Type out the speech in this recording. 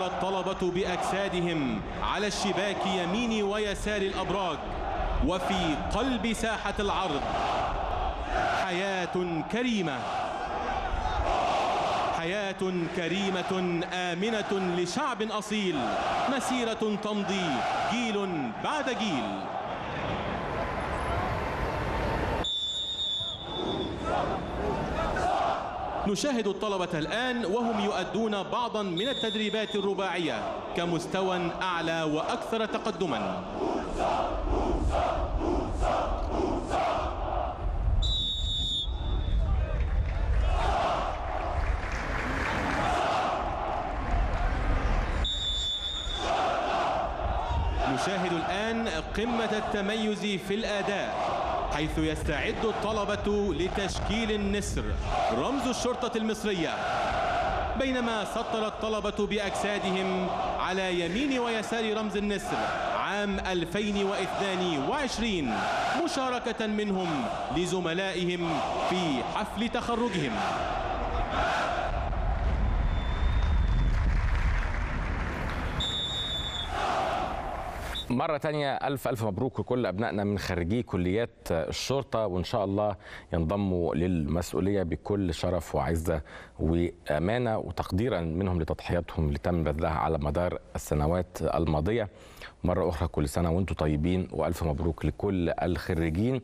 سار الطلبة بأجسادهم على الشباك يمين ويسار الأبراج وفي قلب ساحة العرض حياة كريمة. حياة كريمة آمنة لشعب أصيل مسيرة تمضي جيل بعد جيل. نشاهد الطلبة الآن وهم يؤدون بعضا من التدريبات الرباعية كمستوى أعلى وأكثر تقدما. نشاهد الآن قمة التميز في الأداء. حيث يستعد الطلبة لتشكيل النسر. رمز الشرطة المصرية. بينما سطر الطلبة بأجسادهم على يمين ويسار رمز النسر عام 2022 مشاركة منهم لزملائهم في حفل تخرجهم. مرة تانية ألف ألف مبروك لكل أبنائنا من خريجي كليات الشرطة وإن شاء الله ينضموا للمسؤولية بكل شرف وعزة وأمانة وتقديرا منهم لتضحياتهم اللي تم بذلها على مدار السنوات الماضية. مرة أخرى كل سنة وأنتم طيبين وألف مبروك لكل الخريجين.